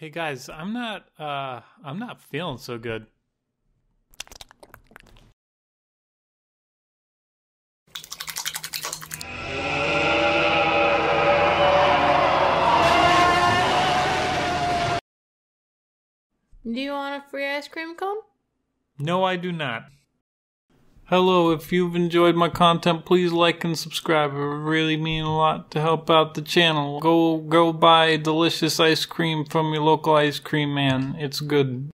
Hey guys, I'm not uh I'm not feeling so good. Do you want a free ice cream cone? No, I do not. Hello, if you've enjoyed my content, please like and subscribe. It would really mean a lot to help out the channel. Go go buy delicious ice cream from your local ice cream man. It's good.